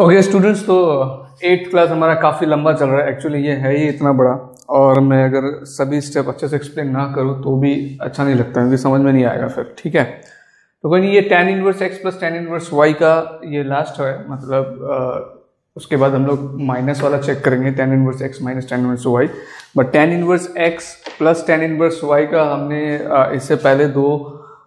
Okay students तो eighth class हमारा काफ़ी लंबा चल रहा है। एक्चुअली ये है ही इतना बड़ा। और मैं अगर सभी स्टेप अच्छे से एक्सप्लेन ना करूँ तो भी अच्छा नहीं लगता क्योंकि समझ में नहीं आएगा फिर ठीक है? तो कोई नहीं ये tan inverse x plus tan inverse y का ये लास्ट है। मतलब आ, उसके बाद हम लोग माइनस वाला चेक करेंगे tan inverse x minus tan inverse y but tan inverse x plus tan inverse y का हमने इससे पहले दो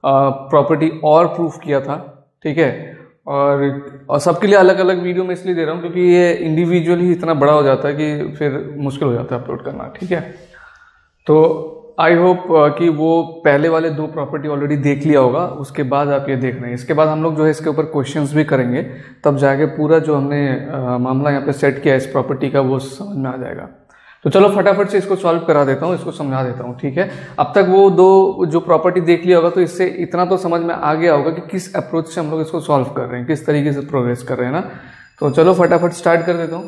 प्रॉपर्टी और प्रूफ किया था ठीक है? और और सबके लिए अलग अलग वीडियो में इसलिए दे रहा हूँ क्योंकि ये इंडिविजुअल ही इतना बड़ा हो जाता है कि फिर मुश्किल हो जाता है अपलोड करना, ठीक है? तो आई होप कि वो पहले वाले दो प्रॉपर्टी ऑलरेडी देख लिया होगा, उसके बाद आप ये देख रहे हैं। इसके बाद हम लोग जो है इसके ऊपर क्वेश्चंस भी करेंगे, तब जाके पूरा जो हमने मामला यहाँ पे सेट किया है इस प्रॉपर्टी का, वो समझ में आ जाएगा। तो चलो फटाफट से इसको सॉल्व करा देता हूँ, इसको समझा देता हूँ, ठीक है? अब तक वो दो, जो प्रॉपर्टी देख लिया होगा तो इससे इतना तो समझ में आ गया होगा कि किस अप्रोच से हम लोग इसको सॉल्व कर रहे हैं, किस तरीके से प्रोग्रेस कर रहे हैं ना? तो चलो फटाफट स्टार्ट कर देता हूँ।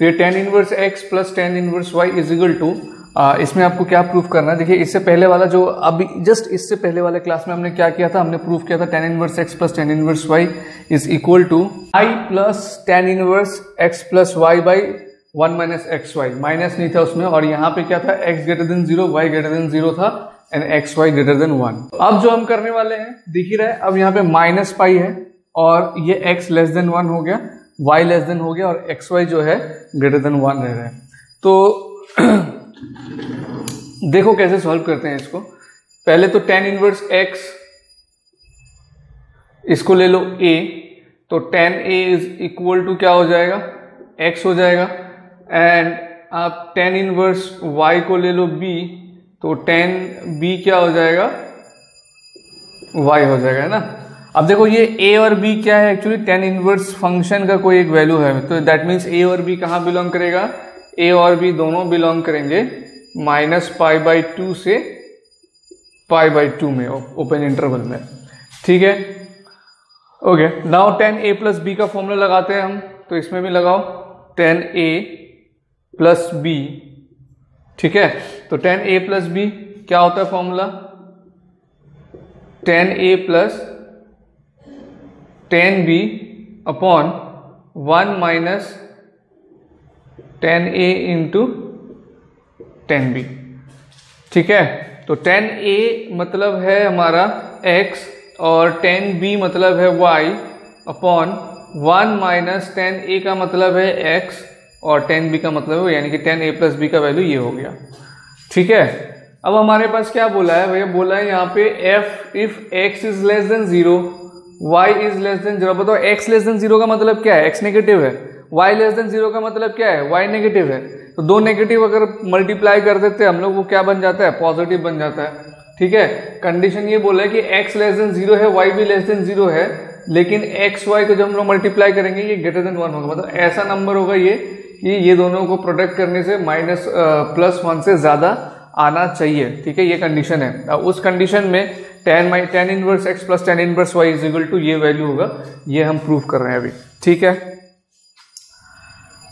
तो ये tan inverse x plus tan inverse y is equal to इसमें आपको क्या प्रूफ करना है? देखिए, इससे पहले वाला जो अभी जस्ट इससे पहले वाले क्लास में हमने क्या किया था? हमने प्रूफ किया था tan inverse x plus tan inverse y is equal to I plus tan inverse x plus y by one minus x y, minus नहीं था उसमें, और यहाँ पे क्या था? X greater than zero y greater than zero था and x y greater than one अब जो हम करने वाले हैं, दिख ही रहा है, अब यहाँ पे माइनस पाई है, और ये एक्स लेस देन वन हो गया वाई लेस देन हो गया, और एक्स वाई जो है ग्रेटर देन वन रह रहा है। तो देखो कैसे सॉल्व करते हैं इसको। पहले तो टेन इनवर्स एक्स इसको ले लो ए तो tan a is equal to क्या हो जाएगा? एक्स हो जाएगा। एंड आप टेन इनवर्स वाई को ले लो बी तो टेन बी क्या हो जाएगा? वाई हो जाएगा, है ना? अब देखो ये ए और बी क्या है एक्चुअली टेन इनवर्स फ़ंक्शन का कोई एक वैल्यू है। तो दैट मीन्स ए और बी कहाँ बिलोंग करेगा? ए और बी दोनों बिलोंग करेंगे माइनस पाई बाई टू से पाई बाई टू में ओपन इंटरवल में। ठीक है? Okay now tan a plus b का फॉर्मूला लगाते हैं हम। तो इसमें भी लगाओ। टेन ए प्लस बी, ठीक है? तो टेन ए प्लस बी क्या होता है formula tan a plus tan b upon one minus tan a into tan b ठीक है? तो टेन ए मतलब है हमारा x और टेन बी मतलब है y upon one minus tan a का मतलब है x और टेन बी का मतलब है, यानी कि टेन ए प्लस बी का वैल्यू ये हो गया। ठीक है? अब हमारे पास क्या बोला है? भैया बोला है यहाँ पे f if x is less than zero y is less than zero बताओ एक्स लेस देन ज़ीरो का मतलब क्या है? एक्स नेगेटिव है। वाई लेस देन ज़ीरो का मतलब क्या है? वाई नेगेटिव है। तो दो नेगेटिव अगर मल्टीप्लाई कर देते हैं, हम लोग, वो क्या बन जाता है? पॉजिटिव बन जाता है। ठीक है? कंडीशन ये बोला है कि एक्स लेस देन ज़ीरो है वाई भी लेस देन ज़ीरो है, लेकिन एक्स वाई को जब हम लोग मल्टीप्लाई करेंगे, ये ग्रेटर देन वन होगा। मतलब ऐसा नंबर होगा ये कि ये दोनों को प्रोडक्ट करने से माइनस प्लस वन से ज़्यादा आना चाहिए, ठीक है? ये कंडीशन है। उस कंडीशन में tan my tan inverse x plus tan inverse y is equal to ये वैल्यू होगा। ये हम प्रूव कर रहे हैं अभी, ठीक है?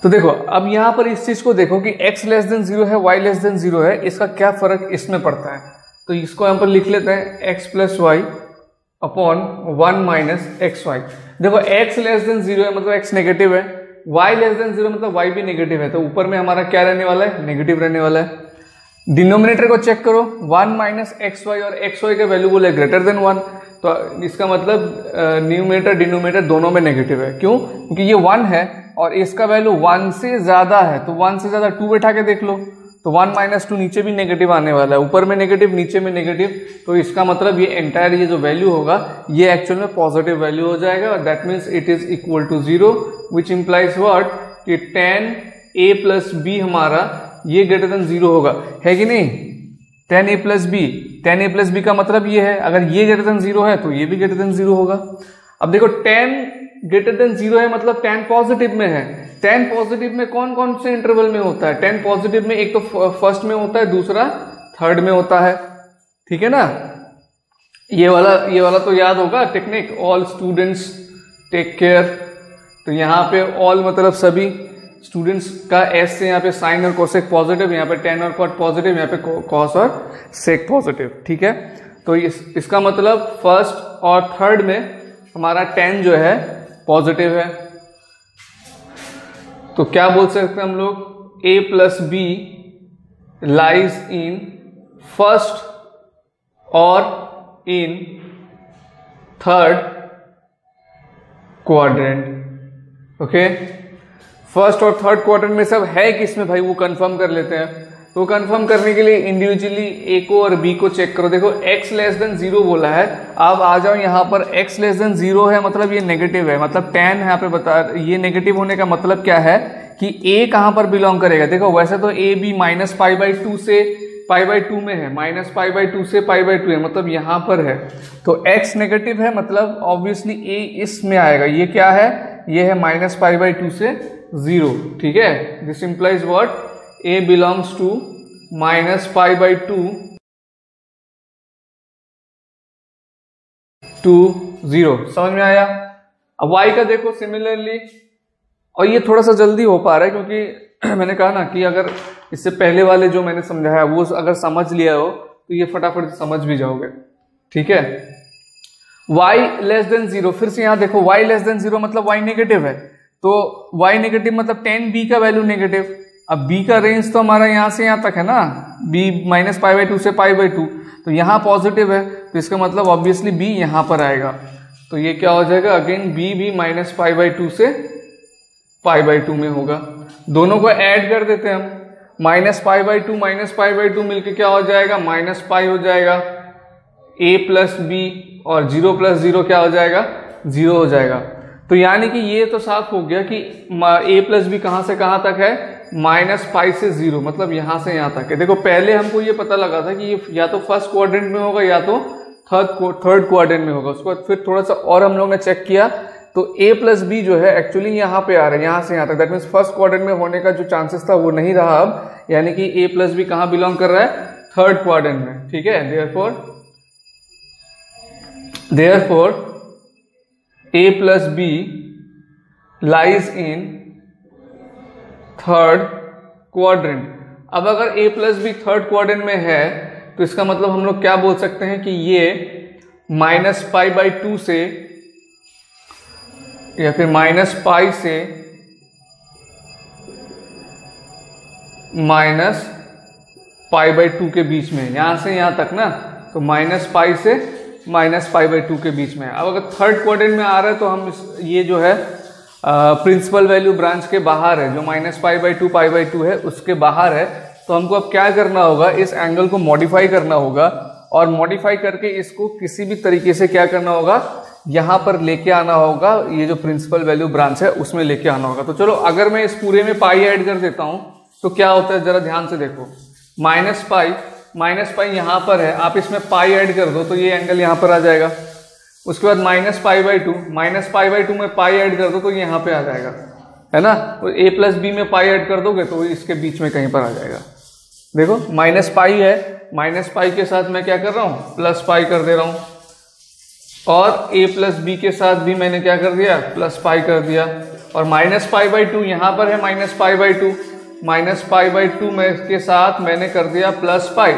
तो देखो, अब यहाँ पर इस चीज़ को देखो कि x लेस देन ज़ीरो है, y लेस देन ज़ीरो है, इसका क्या फ़र्क इसमें पड़ता है? तो इसको यहाँ पर लिख लेते हैं, x plus y upon one minus x y देखो, x लेस देन ज़ीरो है मतलब x नेगेटिव है। Y लेस देन ज़ीरो मतलब y भी नेगेटिव है तो ऊपर में हमारा क्या रहने वाला है? नेगेटिव रहने वाला है। डिनोमिनेटर को चेक करो। वन माइनस एक्स वाई और एक्स वाई का वैल्यू बोले ग्रेटर देन वन तो इसका मतलब न्यूमिनेटर डिनोमिनेटर दोनों में नेगेटिव है। क्यों? क्योंकि ये वन है और इसका वैल्यू वन से ज़्यादा है तो वन से ज़्यादा टू बैठा के देख लो। तो वन माइनस टू नीचे भी नेगेटिव आने वाला है। ऊपर में नेगेटिव नीचे में नेगेटिव तो इसका मतलब ये एंटायर ये जो वैल्यू होगा, ये एक्चुअल में पॉजिटिव वैल्यू हो जाएगा। और that means it is equal to zero which implies word कि टेन ए प्लस बी हमारा, ये ग्रेटर देन ज़ीरो होगा। है कि नहीं? Tan a plus b tan a plus b का मतलब ये है, अगर ये ग्रेटर देन ज़ीरो है तो ये भी ग्रेटर देन ज़ीरो होगा। अब देखो टेन ग्रेटर देन ज़ीरो है मतलब टेन पॉजिटिव में है। टेन पॉजिटिव में कौन कौन से इंटरवल में होता है? टेन पॉजिटिव में एक तो फ़र्स्ट में होता है दूसरा थर्ड में होता है। ठीक है ना? ये वाला ये वाला तो याद होगा technique all students take care तो यहाँ पे ऑल मतलब सभी स्टूडेंट्स का एस से यहाँ पे साइन और कोसेक पॉजिटिव यहाँ पे टेन और कॉट पॉजिटिव यहाँ पे कॉस और सेक पॉजिटिव ठीक है? तो इस, इसका मतलब फ़र्स्ट और थर्ड में हमारा टेन जो है पॉजिटिव है। तो क्या बोल सकते हैं हम लोग? A plus b lies in first और in third quadrant okay first और थर्ड क्वार्टर में सब है किसमें भाई वो कंफर्म कर लेते हैं। तो कंफर्म करने के लिए इंडिविजुअली ए को और बी को चेक करो। देखो, x लेस देन ज़ीरो बोला है। अब आ जाओ यहाँ पर, x लेस देन ज़ीरो है मतलब ये नेगेटिव है। मतलब टेन यहाँ पे बता, ये नेगेटिव होने का मतलब क्या है कि a कहाँ पर बिलोंग करेगा? देखो, वैसे तो a b minus pi by two से पाई बाई टू में है। माइनस पाई बाई टू से पाई बाई टू है मतलब यहाँ पर है। तो x नेगेटिव है मतलब ऑब्वियसली a इसमें आएगा। ये क्या है? ये है माइनस पाई बाई टू से ज़ीरो ठीक है? This implies what a belongs to minus pi by two to zero समझ में आया? अब y का देखो सिमिलरली और ये थोड़ा सा जल्दी हो पा रहा है क्योंकि मैंने कहा ना कि अगर इससे पहले वाले जो मैंने समझाया, वो अगर समझ लिया हो तो ये फटाफट समझ भी जाओगे। ठीक है? y लेस देन ज़ीरो फिर से यहाँ देखो, y लेस देन ज़ीरो मतलब y नेगेटिव है। तो y नेगेटिव मतलब टेन बी का वैल्यू नेगेटिव अब b का रेंज तो हमारा यहाँ से यहाँ तक है ना? B minus pi by two से पाई बाई टू तो यहाँ पॉजिटिव है तो इसका मतलब ऑब्वियसली b यहाँ पर आएगा। तो ये क्या हो जाएगा? अगेन b भी माइनस पाई बाई टू से पाई बाई टू में होगा। दोनों को ऐड कर देते हैं हम। Minus pi by two minus pi by two मिलकर क्या हो जाएगा? माइनस पाई हो जाएगा। ए प्लस बी और ज़ीरो प्लस ज़ीरो क्या हो जाएगा? ज़ीरो हो जाएगा। तो यानी कि ये तो साफ़ हो गया कि ए प्लस बी कहाँ से कहाँ तक है? माइनस फाइव से ज़ीरो मतलब यहाँ से यहाँ तक है। देखो, पहले हमको ये पता लगा था कि ये या तो फ़र्स्ट क्वाड्रेंट में होगा या तो थर्ड थर्ड क्वाड्रेंट में होगा। उसके बाद फिर थोड़ा सा और हम लोग ने चेक किया तो ए प्लस बी जो है एक्चुअली यहाँ पे आ रहा है, यहाँ से यहाँ तक। दैट मीन्स फ़र्स्ट क्वाड्रेंट में होने का जो चांसेस था वो नहीं रहा अब। यानी कि ए प्लस बी कहाँ बिलोंग कर रहा है? थर्ड क्वाड्रेंट में, ठीक है? Therefore therefore a plus b lies in third quadrant अब अगर a plus b third quadrant में है तो इसका मतलब हम लोग क्या बोल सकते हैं कि ये माइनस पाई बाई टू से या फिर माइनस पाई से माइनस पाई बाई टू के बीच में यहाँ से यहाँ तक ना? तो माइनस पाई से माइनस पाई बाई टू के बीच में अब अगर थर्ड क्वाड्रेंट में आ रहा है तो हम ये जो है प्रिंसिपल वैल्यू ब्रांच के बाहर है, जो minus pi by two pi by two है, उसके बाहर है। तो हमको अब क्या करना होगा, इस एंगल को मॉडिफाई करना होगा और मॉडिफाई करके इसको किसी भी तरीके से क्या करना होगा, यहाँ पर लेके आना होगा, ये जो प्रिंसिपल वैल्यू ब्रांच है, उसमें लेके आना होगा। तो चलो, अगर मैं इस पूरे में पाई ऐड कर देता हूँ तो क्या होता है, जरा ध्यान से देखो। माइनस पाई माइनस पाई यहाँ पर है, आप इसमें पाई ऐड कर दो तो ये एंगल यहाँ पर आ जाएगा। उसके बाद minus pi by two minus pi by two में पाई ऐड कर दो तो यहाँ पे आ जाएगा, है ना? और ए प्लस बी में पाई ऐड कर दोगे तो इसके बीच में कहीं पर आ जाएगा। देखो माइनस पाई है माइनस पाई के साथ मैं क्या कर रहा हूँ? प्लस पाई कर दे रहा हूँ। और ए प्लस बी के साथ भी मैंने क्या कर दिया? प्लस पाई कर दिया। और माइनस पाई बाई टू यहाँ पर है minus pi by two minus pi by two में के साथ मैंने कर दिया प्लस पाई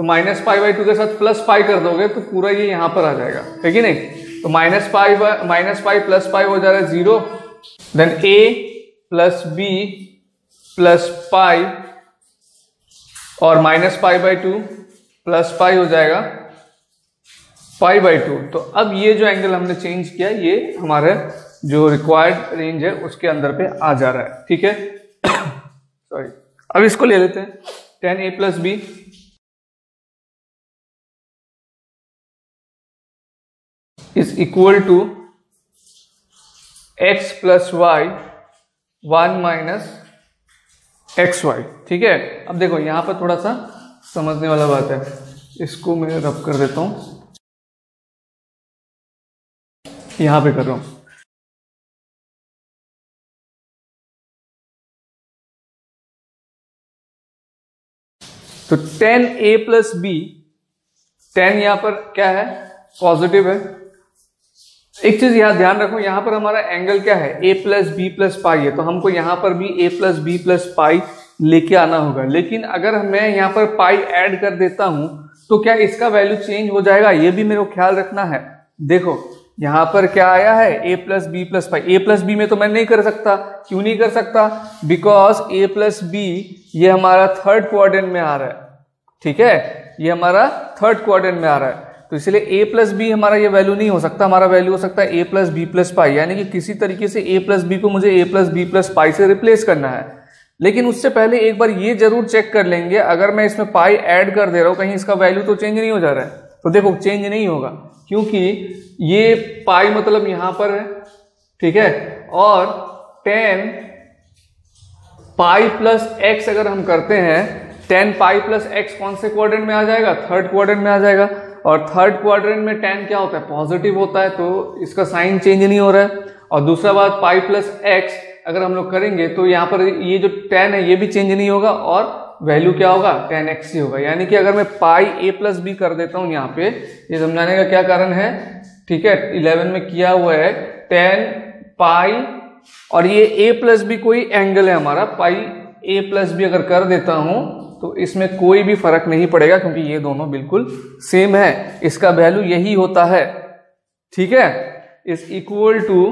तो माइनस पाई बाई टू के साथ प्लस पाई कर दोगे तो पूरा ये यहाँ पर आ जाएगा। ठीक है नहीं? तो minus pi minus pi plus pi हो जा रहा है zero then a plus b plus pi और minus pi by two plus pi हो जाएगा पाई बाई टू तो अब ये जो एंगल हमने चेंज किया, ये हमारे जो रिक्वायर्ड रेंज है, उसके अंदर पे आ जा रहा है। ठीक है? सॉरी अब इसको ले लेते हैं। Tan a plus b is equal to x plus y one minus x y ठीक है? अब देखो, यहाँ पर थोड़ा सा समझने वाला बात है। इसको मैं रब कर देता हूँ। यहाँ पे कर रहा हूँ। तो tan a plus b tan यहाँ पर क्या है? पॉजिटिव है। एक चीज़ यहाँ ध्यान रखो, यहाँ पर हमारा एंगल क्या है? A plus b plus pi है तो हमको यहाँ पर भी a plus b plus pi लेके आना होगा। लेकिन अगर मैं यहाँ पर पाई ऐड कर देता हूँ तो क्या इसका वैल्यू चेंज हो जाएगा? ये भी मेरे को ख्याल रखना है। देखो, यहाँ पर क्या आया है? A plus b plus pi a plus b में तो मैं नहीं कर सकता। क्यों नहीं कर सकता? बिकॉज़ ए प्लस बी ये हमारा थर्ड क्वाड्रेंट में आ रहा है। ठीक है? ये हमारा थर्ड क्वाड्रेंट में आ रहा है। तो इसलिए ए प्लस बी हमारा ये वैल्यू नहीं हो सकता, हमारा वैल्यू हो सकता है a plus b plus pi यानी कि किसी तरीके से ए प्लस बी को मुझे a plus b plus pi से रिप्लेस करना है। लेकिन उससे पहले एक बार ये ज़रूर चेक कर लेंगे, अगर मैं इसमें पाई ऐड कर दे रहा हूँ, कहीं इसका वैल्यू तो चेंज नहीं हो जा रहा है। तो देखो चेंज नहीं होगा, क्योंकि ये पाई मतलब यहाँ पर है, ठीक है? और टेन पाई प्लस एक्स अगर हम करते हैं टेन पाई प्लस एक्स कौन से क्वाड्रेंट में आ जाएगा? थर्ड क्वाड्रेंट में आ जाएगा। और थर्ड क्वाड्रेंट में टेन क्या होता है? पॉजिटिव होता है तो इसका साइन चेंज नहीं हो रहा है। और दूसरा बात पाई प्लस एक्स अगर हम लोग करेंगे तो यहाँ पर ये जो टेन है, ये भी चेंज नहीं होगा, और वैल्यू क्या होगा? टेन एक्स ही होगा। यानी कि अगर मैं पाई ए प्लस बी कर देता हूँ यहाँ पे, ये समझाने का क्या कारण है? ठीक है इलेवन में किया हुआ है टेन पाई और ये ए प्लस बी कोई एंगल है हमारा। पाई ए प्लस बी अगर कर देता हूँ तो इसमें कोई भी फ़र्क नहीं पड़ेगा, क्योंकि ये दोनों बिल्कुल सेम है। इसका वैल्यू यही होता है, ठीक है? Is equal to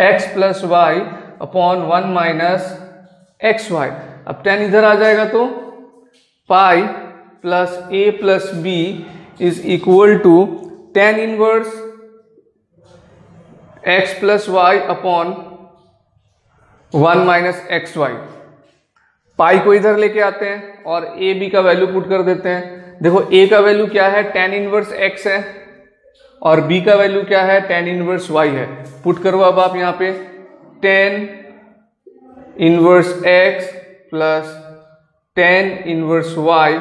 x plus y upon one minus x y अब टेन इधर आ जाएगा तो pi plus a plus b is equal to tan inverse x plus y upon one minus x y pi को इधर लेके आते हैं और ए बी का वैल्यू पुट कर देते हैं। देखो ए का वैल्यू क्या है? टेन इनवर्स एक्स है और बी का वैल्यू क्या है? टेन इनवर्स वाई है। पुट करो अब आप यहाँ पे। Tan inverse x plus tan inverse y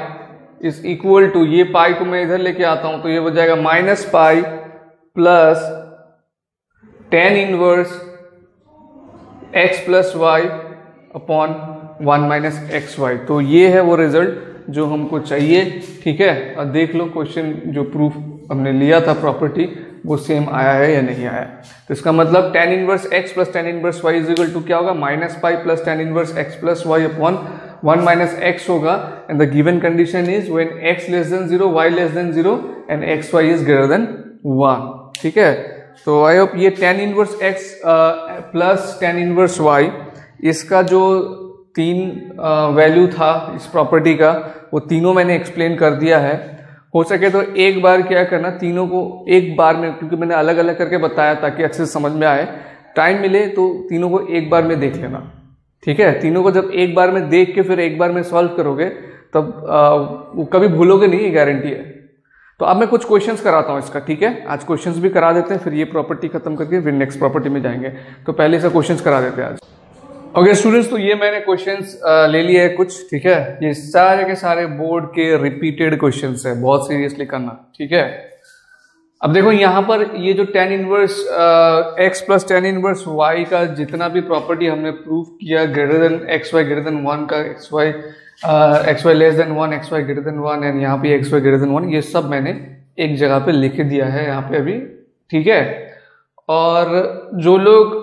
is equal to ये पाई को मैं इधर लेके आता हूँ तो ये हो जाएगा minus pi plus tan inverse x plus y upon one minus x y. तो ये है वो रिज़ल्ट जो हमको चाहिए, ठीक है? और देख लो, क्वेश्चन जो प्रूफ हमने लिया था प्रॉपर्टी, वो सेम आया है या नहीं आया? तो इसका मतलब tan inverse x plus tan inverse y is equal to क्या होगा? Minus pi plus tan inverse x plus y upon one minus x होगा। And the given condition is when x less than zero y less than zero and x y is greater than one ठीक है? तो I hope ये tan inverse x plus tan inverse y इसका जो तीन value था इस property का वो तीनों मैंने एक्सप्लेन कर दिया है। हो सके तो एक बार क्या करना तीनों को एक बार में क्योंकि मैंने अलग अलग करके बताया ताकि अच्छे से समझ में आए टाइम मिले तो तीनों को एक बार में देख लेना। ठीक है? तीनों को जब एक बार में देख के फिर एक बार में सॉल्व करोगे तब आ, वो कभी भूलोगे नहीं ये गारंटी है। तो अब मैं कुछ क्वेश्चंस कराता हूँ इसका ठीक है? आज क्वेश्चंस भी करा देते हैं फिर ये प्रॉपर्टी खत्म करके फिर नेक्स्ट प्रॉपर्टी में जाएँगे। तो पहले से क्वेश्चंस करा देते हैं आज। ओके स्टूडेंट्स तो ये मैंने क्वेश्चंस ले लिए है कुछ, ठीक है? ये सारे के सारे बोर्ड के रिपीटेड क्वेश्चंस है, बहुत सीरियसली करना, ठीक है? अब देखो, यहाँ पर ये जो tan inverse x plus tan inverse y का जितना भी प्रॉपर्टी हमने प्रूव किया greater than x y greater than one का x y x y less than one x y greater than one and यहाँ पे x y greater than one ये सब मैंने एक जगह पे लिख दिया है, यहाँ पे अभी, ठीक है? और जो लोग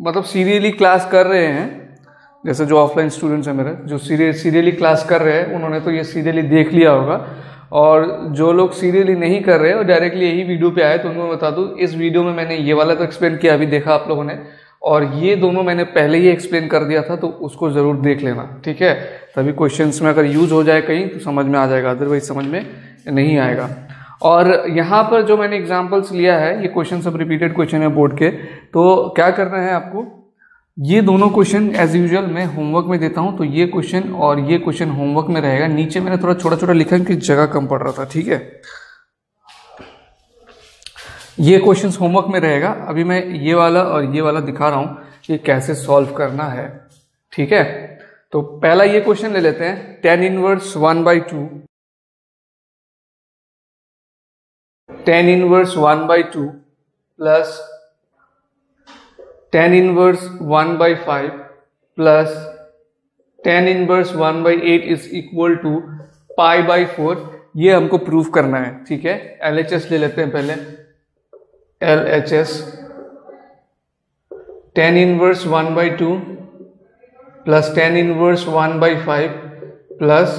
मतलब सीरियली क्लास कर रहे हैं, जैसे जो ऑफलाइन स्टूडेंट्स हैं मेरे, जो सीरियल सीरियली क्लास कर रहे हैं, उन्होंने तो ये सीरियली देख लिया होगा। और जो लोग सीरियली नहीं कर रहे और डायरेक्टली यही वीडियो पे आए तो उनको बता दूँ, इस वीडियो में मैंने ये वाला तो एक्सप्लेन किया, अभी देखा आप लोगों ने। और ये दोनों मैंने पहले ही एक्सप्लेन कर दिया था तो उसको ज़रूर देख लेना, ठीक है? तभी क्वेश्चंस में अगर यूज़ हो जाए कहीं तो समझ में आ जाएगा अदरवाइज़ समझ में नहीं आएगा। और यहाँ पर जो मैंने एग्जाम्पल्स लिया है, ये क्वेश्चन सब रिपीटेड क्वेश्चन है बोर्ड के तो क्या करना है आपको? ये दोनों क्वेश्चन एज यूजल मैं होमवर्क में देता हूँ तो ये क्वेश्चन और ये क्वेश्चन होमवर्क में रहेगा। नीचे मैंने थोड़ा छोटा छोटा लिखा कि जगह कम पड़ रहा था, ठीक है? ये क्वेश्चंस होमवर्क में रहेगा। अभी मैं ये वाला और ये वाला दिखा रहा हूँ कि कैसे सॉल्व करना है, ठीक है? तो पहला ये क्वेश्चन ले लेते हैं tan inverse one by two tan inverse 1 by 2 plus tan inverse 1 by 5 plus tan inverse 1 by 8 is equal to pi by 4 ये हमको प्रूव करना है, ठीक है? एल एच एस ले लेते हैं पहले। L H S tan inverse one by two plus tan inverse one by five plus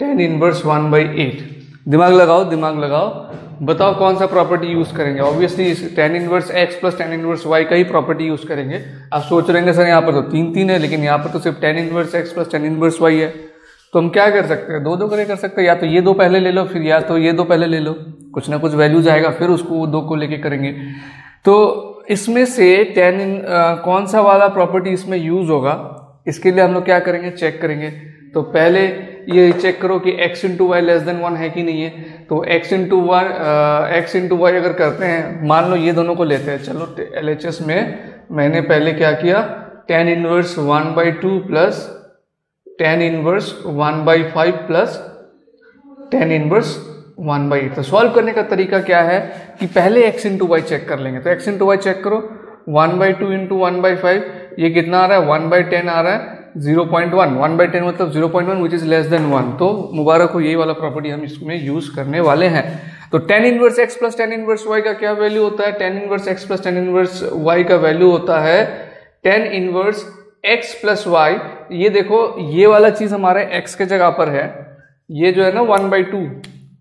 tan inverse one by eight दिमाग लगाओ दिमाग लगाओ। बताओ कौन सा प्रॉपर्टी यूज़ करेंगे? Obviously tan inverse x plus tan inverse y का ही प्रॉपर्टी यूज़ करेंगे। आप सोच रहे हैं सर, यहाँ पर तो तीन तीन है, लेकिन यहाँ पर तो सिर्फ़ tan inverse x plus tan inverse y है। तो हम क्या कर सकते हैं? दो दो करे कर सकते हैं? या तो ये दो पहले ले लो, फिर या तो ये दो पहले ले लो। कुछ ना कुछ वैल्यू जाएगा फिर उसको दो को लेके करेंगे। तो इसमें से टेन इन कौन सा वाला प्रॉपर्टी इसमें यूज़ होगा? इसके लिए हम लोग क्या करेंगे? चेक करेंगे। तो पहले ये चेक करो कि x into y less than one है कि नहीं है। तो x into one x into y अगर करते हैं, मान लो ये दोनों को लेते हैं। चलो एल एच एस में मैंने पहले क्या किया? Tan inverse one by two plus tan inverse one by five plus tan inverse one by eight तो सॉल्व करने का तरीका क्या है कि पहले एक्स इंटू वाई चेक कर लेंगे। तो एक्स इंटू वाई चेक करो। One by two into one by five ये कितना आ रहा है? वन बाई टेन आ रहा है। Zero point one one by ten मतलब zero point one which is less than one तो मुबारक हो, यही वाला प्रॉपर्टी हम इसमें यूज़ करने वाले हैं। तो tan inverse x plus tan inverse y का क्या वैल्यू होता है? Tan inverse x plus tan inverse y का वैल्यू होता है tan inverse x plus y ये देखो, ये वाला चीज़ हमारे एक्स के जगह पर है। ये जो है ना वन बाई टू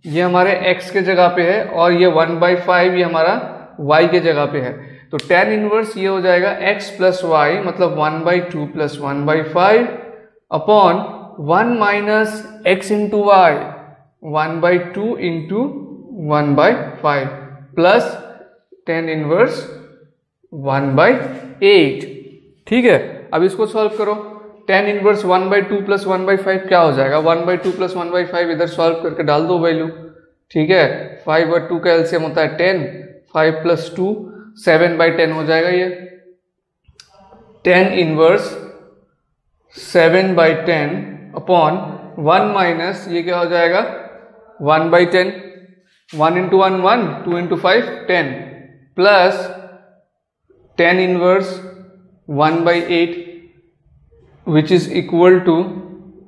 ये हमारे एक्स के जगह पे है और ये वन बाई फाइव ये हमारा वाई के जगह पे है। तो टेन इनवर्स ये हो जाएगा एक्स प्लस वाई मतलब one by two plus one by five upon one minus x into y one by two into one by five plus tan inverse one by eight ठीक है? अब इसको solve करो। Tan inverse one by two plus one by five क्या हो जाएगा? One by two plus one by five इधर solve करके डाल दो वैल्यू ठीक है? फाइव और टू का एल्सियम होता है ten five plus two seven by ten हो जाएगा ये। Tan inverse seven by ten upon one minus ये क्या हो जाएगा? One by ten. One into one one two into five ten. Plus tan inverse one by eight which is equal to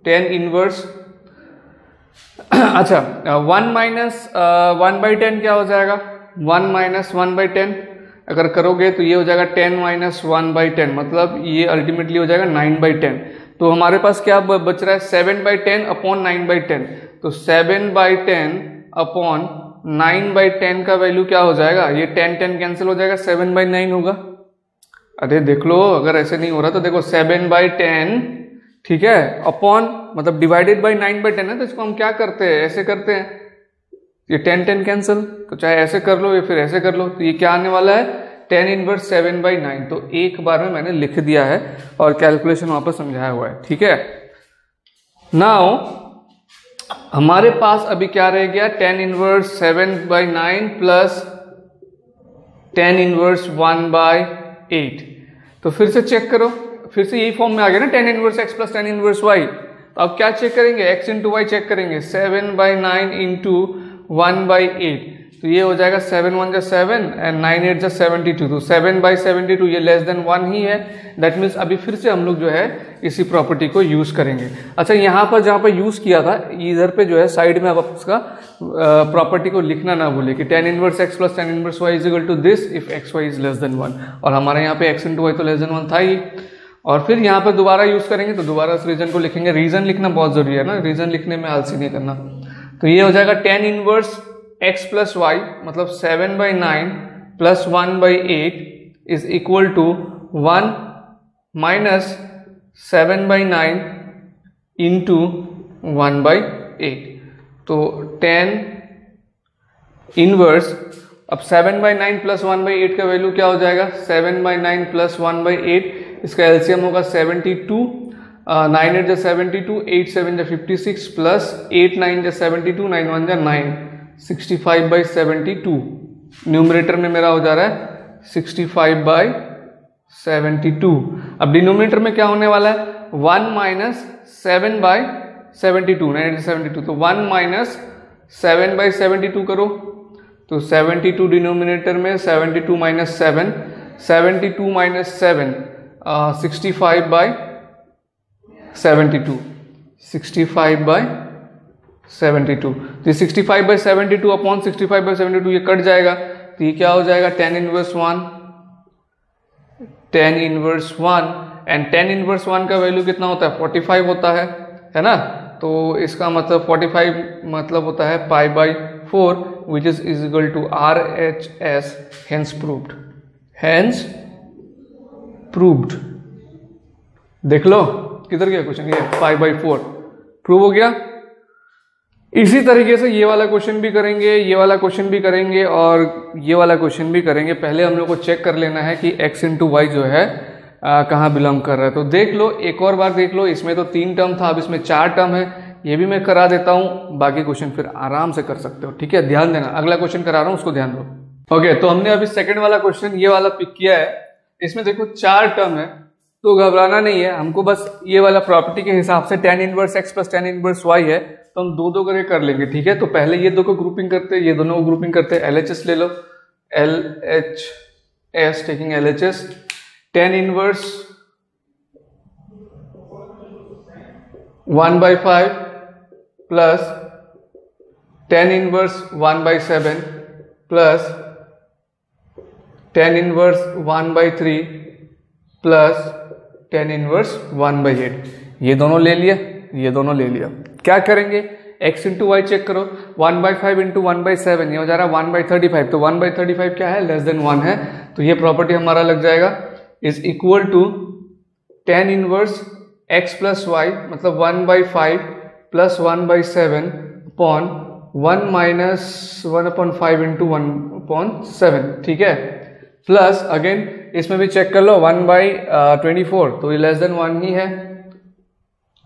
tan inverse. अच्छा one minus one by ten क्या हो जाएगा? One minus one by ten. अगर करोगे तो ये हो जाएगा ten minus one by ten मतलब ये अल्टीमेटली हो जाएगा नाइन बाई टेन। तो हमारे पास क्या बच रहा है? Seven by ten upon nine by ten. तो seven by ten upon nine by ten का वैल्यू क्या हो जाएगा? ये टेन टेन कैंसिल हो जाएगा, सेवन बाई नाइन होगा। अरे देख लो, अगर ऐसे नहीं हो रहा तो देखो, सेवन बाई टेन, ठीक है, अपॉन मतलब divided by nine by ten है तो इसको हम क्या करते हैं? ऐसे करते हैं। ये टेन टेन कैंसिल तो चाहे ऐसे कर लो या फिर ऐसे कर लो तो ये क्या आने वाला है? Tan inverse seven by nine तो एक बार में मैंने लिख दिया है और कैलकुलेशन वहाँ पर समझाया हुआ है, ठीक है? नाउ हमारे पास अभी क्या रह गया? Tan inverse seven by nine plus tan inverse one by eight तो फिर से चेक करो, फिर से यही फॉर्म में आ गया ना tan inverse x plus tan inverse y तो अब क्या चेक करेंगे? एक्स इंटू वाई चेक करेंगे। Seven by nine into one by eight. तो ये हो जाएगा सेवन वन जा सेवन एंड नाइन एट जा सेवेंटी टू। तो सेवन बाई सेवेंटी टू, ये लेस देन वन ही है। दैट मीन्स अभी फिर से हम लोग जो है इसी प्रॉपर्टी को यूज़ करेंगे। अच्छा यहाँ पर जहाँ पर यूज़ किया था, इधर पे जो है साइड में अब उसका प्रॉपर्टी को लिखना ना भूले कि tan inverse x plus tan inverse y is equal to this if x y is less than one और हमारे यहाँ पे एक्स इंटू वाई तो लेस देन वन था ही। और फिर यहाँ पर दोबारा यूज़ करेंगे तो दोबारा उस रीजन को लिखेंगे। रीजन लिखना बहुत ज़रूरी है ना। रीजन लिखने में आलसी नहीं करना। तो ये हो जाएगा tan inverse x plus y मतलब seven by nine plus one by eight is equal to one minus seven by nine into one by eight तो टेन इनवर्स अब seven by nine plus one by eight का value क्या हो जाएगा? Seven by nine plus one by eight इसका LCM होगा seventy two nine eight जा seventy two eight seven जा fifty six plus eight nine जा सेवेंटी टू नाइन वन जा nine sixty five by seventy two numerator में मेरा हो जा रहा है sixty five by seventy two अब डिनोमिनेटर में क्या होने वाला है? One minus seven by seventy two nine seventy two तो one minus seven by seventy two करो। तो सेवेंटी टू डिनोमिनेटर में seventy two minus seven seventy two minus seven sixty five by seventy two, sixty five by seventy two. तो ये sixty five by seventy two upon sixty five by seventy two, ये cut जाएगा। तो ये क्या हो जाएगा? Tan inverse one. Tan inverse one and tan inverse one का वैल्यू कितना होता है? फोर्टी फाइव होता है है ना? तो इसका मतलब फोर्टी फाइव मतलब होता है pi by four which is is equal to R H S hence proved hence proved देख लो। किधर गया क्वेश्चन ये फाइव बाई फोर प्रूव हो गया? इसी तरीके से ये वाला क्वेश्चन भी करेंगे, ये वाला क्वेश्चन भी करेंगे और ये वाला क्वेश्चन भी करेंगे। पहले हम लोग को चेक कर लेना है कि x इंटू वाई जो है कहाँ बिलोंग कर रहा है। तो देख लो, एक और बार देख लो, इसमें तो तीन टर्म था, अब इसमें चार टर्म है। ये भी मैं करा देता हूँ, बाकी क्वेश्चन फिर आराम से कर सकते हो, ठीक है? ध्यान देना। अगला क्वेश्चन करा रहा हूँ, उसको ध्यान दो। ओके तो हमने अभी सेकेंड वाला क्वेश्चन ये वाला पिक किया है। इसमें देखो, चार टर्म है। तो घबराना नहीं है, हमको बस ये वाला प्रॉपर्टी के हिसाब से tan inverse x plus tan inverse y है तो हम दो दो करके कर लेंगे, ठीक है? तो पहले ये दो को ग्रुपिंग करते हैं ये दोनों को ग्रुपिंग करते हैं एल एच एस ले लो। L H S taking L H S tan inverse one by five plus tan inverse one by seven plus tan inverse one by three plus tan inverse one by eight ये दोनों ले लिया, ये दोनों ले लिया। क्या करेंगे? X इंटू वाई चेक करो। One by five into one by seven ये हो जा रहा है वन बाई थर्टी फाइव तो वन बाई थर्टी फाइव क्या है? लेस देन वन है। तो ये प्रॉपर्टी हमारा लग जाएगा। Is equal to tan inverse x plus y मतलब one by five plus one by seven upon one minus one upon five into one upon seven ठीक है? प्लस अगेन इसमें भी चेक कर लो वन बाई ट्वेंटी फोर तो ये less than one ही है.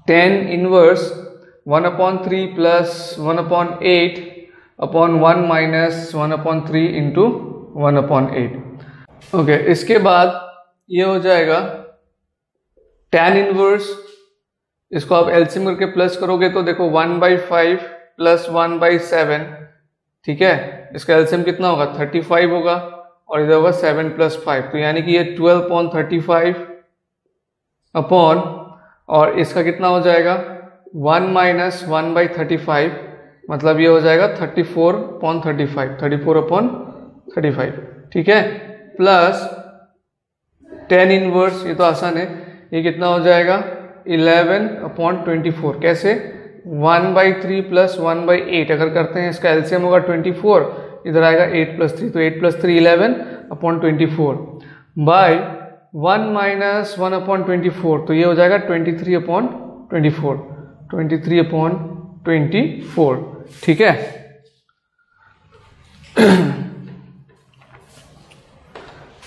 Tan inverse one upon three plus one upon eight upon one minus one upon three into one upon eight okay इसके बाद ये हो जाएगा टेन इनवर्स इसको आप एल्सियम करके प्लस करोगे तो देखो one by five plus one by seven ठीक है? इसका एल्सियम कितना होगा? थर्टी फाइव होगा. और इधर होगा सेवन प्लस फाइव तो यानी कि ये twelve upon thirty five upon और इसका कितना हो जाएगा? One minus one by thirty five मतलब ये हो जाएगा thirty four upon thirty five thirty four upon thirty five ठीक है? प्लस टेन इनवर्स ये तो आसान है, ये कितना हो जाएगा? इलेवन अपॉन ट्वेंटी फोर कैसे? One by three plus one by eight अगर करते हैं इसका एल्सियम होगा ट्वेंटी फोर इधर आएगा एट प्लस थ्री तो eight plus three eleven upon twenty four by one minus one upon twenty four तो ये हो जाएगा twenty three upon twenty four twenty three upon twenty four ठीक है?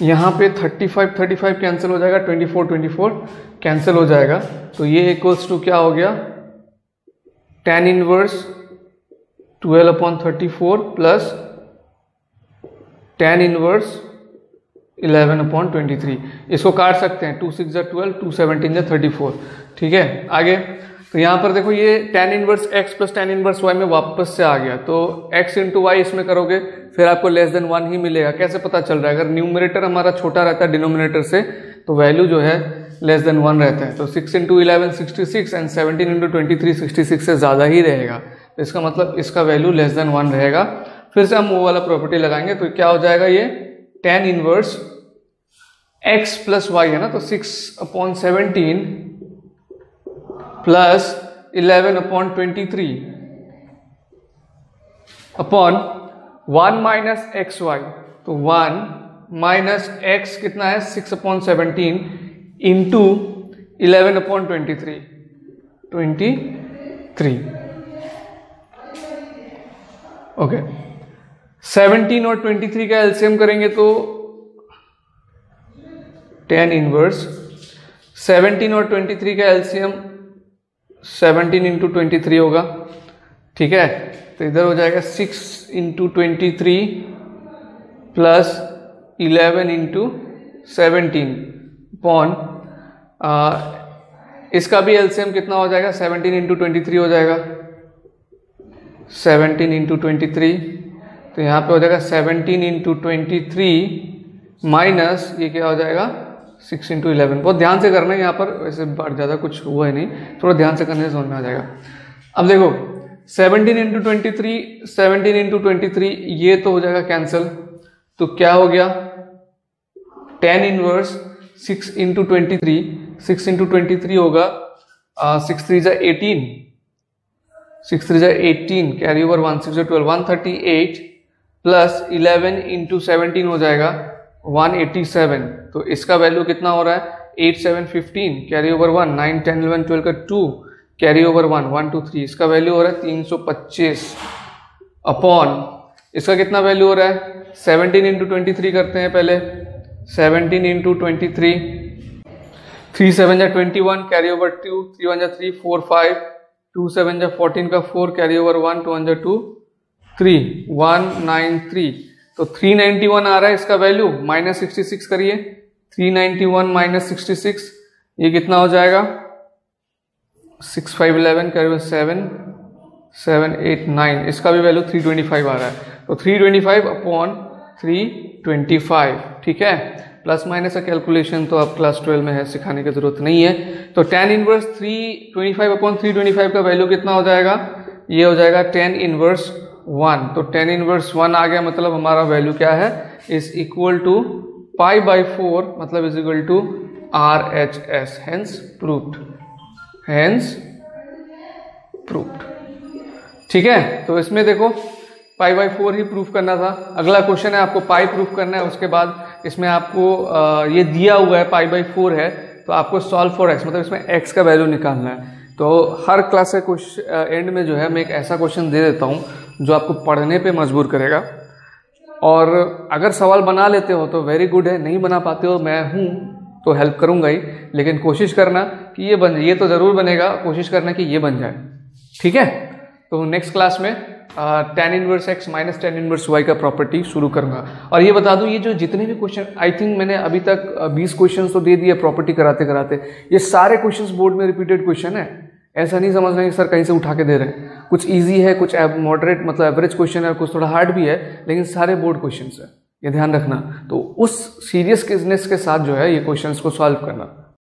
यहाँ पे thirty five thirty five cancel हो जाएगा twenty four twenty four cancel हो जाएगा तो ये इक्वल्स टू क्या हो गया? Tan inverse twelve upon thirty four plus tan inverse eleven upon twenty three इसको काट सकते हैं two six twelve two seventeen या थर्टी फोर ठीक है? आगे? तो यहाँ पर देखो ये tan inverse x plus tan inverse y में वापस से आ गया। तो एक्स इंटू वाई इसमें करोगे, फिर आपको लेस देन वन ही मिलेगा। कैसे पता चल रहा है? अगर न्यूमरेटर हमारा छोटा रहता है डिनोमिनेटर से तो वैल्यू जो है लेस देन वन रहता है। तो six into eleven sixty six and seventeen into twenty three sixty six से ज़्यादा ही रहेगा। तो इसका मतलब इसका वैल्यू लेस देन वन रहेगा। फिर से हम वो वाला प्रॉपर्टी लगाएँगे तो क्या हो जाएगा ये? Tan inverse x plus y है ना तो six upon seventeen plus eleven upon twenty three upon one minus x y तो वन माइनस एक्स कितना है? Six upon seventeen into eleven upon twenty three twenty three okay seventeen और twenty three का LCM करेंगे तो ten inverse. Seventeen और twenty three का LCM seventeen into twenty three होगा। ठीक है? तो इधर हो जाएगा six into twenty three plus eleven into seventeen upon इसका भी एल्सियम कितना हो जाएगा? सेवनटीन इंटू ट्वेंटी थ्री हो जाएगा। सेवनटीन इंटू ट्वेंटी थ्री तो यहाँ पे हो जाएगा seventeen into twenty three minus ये क्या हो जाएगा? सिक्स इंटू इलेवन बहुत ध्यान से करना है यहाँ पर, वैसे ज़्यादा कुछ हुआ है नहीं, थोड़ा ध्यान से करने से समझ में आ जाएगा। अब देखो seventeen into twenty three seventeen into twenty three ये तो हो जाएगा कैंसिल तो क्या हो गया? Tan inverse six into twenty three six into twenty three होगा सिक्स थ्री जा एटीन सिक्स थ्री जा eighteen carry over one six twelve one thirty eight plus eleven into seventeen हो जाएगा वन एटी सेवन। तो इसका value कितना हो रहा है? Eight seven fifteen carry over one nine ten eleven twelve का two carry over one one two three इसका वैल्यू हो रहा है तीन सौ पच्चीस। अपॉन इसका कितना वैल्यू हो रहा है? सेवनटीन इंटू ट्वेंटी थ्री करते हैं पहले। Seventeen into twenty three three seven जा twenty one carry over two three one जा three four five two seven जा फोर्टीन का four carry over one two one जा two three one nine three तो three ninety one आ रहा है इसका वैल्यू माइनस सिक्सटी सिक्स करिए। Three ninety one minus sixty six ये कितना हो जाएगा? सिक्स फाइव इलेवन करीब सेवन सेवन एट नाइन इसका भी वैल्यू थ्री ट्वेंटी फाइव आ रहा है। तो three twenty five upon three twenty five ठीक है? प्लस माइनस का कैलकुलेशन तो आप क्लास ट्वेल्व में है, सिखाने की ज़रूरत नहीं है। तो ten inverse three twenty five upon three twenty five का वैल्यू कितना हो जाएगा? ये हो जाएगा टेन इनवर्स वन। तो टेन इनवर्स वन आ गया मतलब हमारा वैल्यू क्या है? Is equal to pi by four मतलब is equal to R H S hence proved hence proved ठीक है? तो इसमें देखो पाई बाई फोर ही प्रूफ करना था। अगला क्वेश्चन है, आपको पाई प्रूफ करना है, उसके बाद इसमें आपको ये दिया हुआ है पाई बाई फोर है तो आपको सॉल्व फॉर एक्स मतलब इसमें एक्स का वैल्यू निकालना है। तो हर क्लास के कुछ एंड में जो है, मैं एक ऐसा क्वेश्चन दे देता हूँ जो आपको पढ़ने पे मजबूर करेगा। और अगर सवाल बना लेते हो तो वेरी गुड है, नहीं बना पाते हो, मैं हूँ तो हेल्प करूँगा ही। लेकिन कोशिश करना कि ये बन, ये तो ज़रूर बनेगा, कोशिश करना कि ये बन जाए। ठीक है? तो नेक्स्ट क्लास में ten inverse X minus ten inverse Y का प्रॉपर्टी शुरू करूँगा और ये बता दूँ, ये जो जितने भी क्वेश्चन आई थिंक मैंने अभी तक बीस क्वेश्चन तो दे दिए प्रॉपर्टी कराते कराते ये सारे क्वेश्चन बोर्ड में रिपीटेड क्वेश्चन है। ऐसा नहीं समझना कि सर कहीं से उठा के दे रहे हैं। कुछ ईजी है, कुछ मॉडरेट मतलब एवरेज क्वेश्चन है, कुछ थोड़ा हार्ड भी है, लेकिन सारे बोर्ड क्वेश्चन है। ये ध्यान रखना। तो उस सीरियस के साथ जो है ये क्वेश्चन को सॉल्व करना।